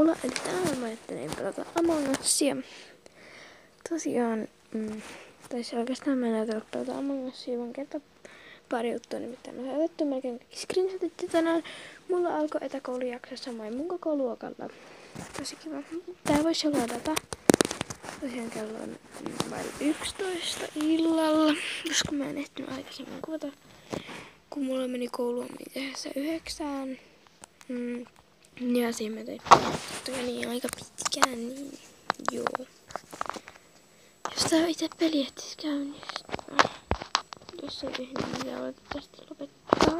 olla. Eli tänään mä ajattelin pelata Among Usia. Tosiaan, mm, tai se oikeastaan mä en ajatella pelata Among Usia, vaan kerta pari juttua, nimittäin on otettu melkein kaikki screenshotit tänään. Mulla alkoi etäkoulujakso samoin mun koko luokalla. Tosi kiva. Tää voisi olla data. Tosiaan kello on vain 11 illalla, koska mä en ehtinyt aikaisemmin kuvata. Kun mulla meni kouluun tehdessä yhdeksään. Mm, ja siinä mä tein niin aika pitkään, niin joo. Jos tää itse peli ehtis käynnistyä. Jos ei tehnyt, niin pitää valitettavasti lopettaa.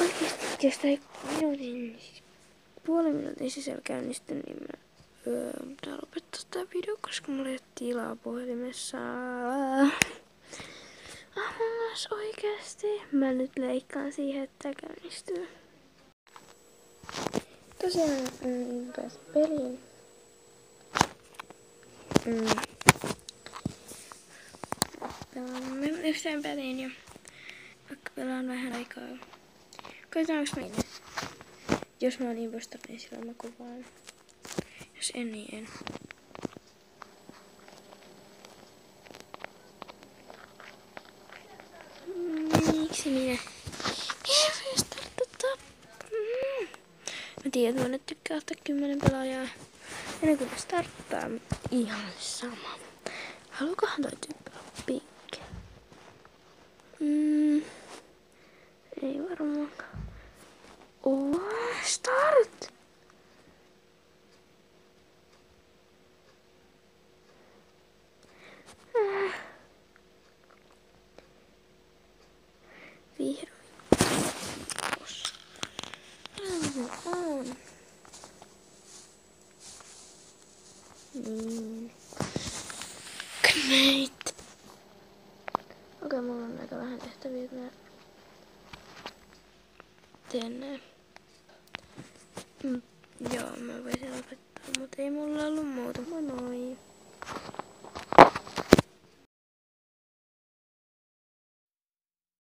Oikeesti, jos tää ei minuutin, siis puolen minuutin sisällä käynnisty, niin mä öö, pitää lopettaa tää video, koska mulla ei ole tilaa puhelimessa. Among Us oikeesti. Mä nyt leikkaan siihen, että käynnistyy. Tosiaan mm, pääsin peliin. Mm. Pelaamme yhteen peliin ja vaikka pelaan vähän aikaa. Koitetaan onks mennä. Jos mä oon impostor, niin silloin mä kuvaan. Jos en, niin en. Miksi minä? Mä tiedän, että mä nyt tykkään ottaa kymmenen pelaajaa ennen kuin starttaa. Ihan sama. Haluukohan toi tyyppi olla pink? Mm, ei varmaankaan. Oh, start! Äh. Vihdoin. on. Niin. Kneit. Okei, mulla on aika vähän tehtäviä, että mä teen näin. Mm, joo, mä voisin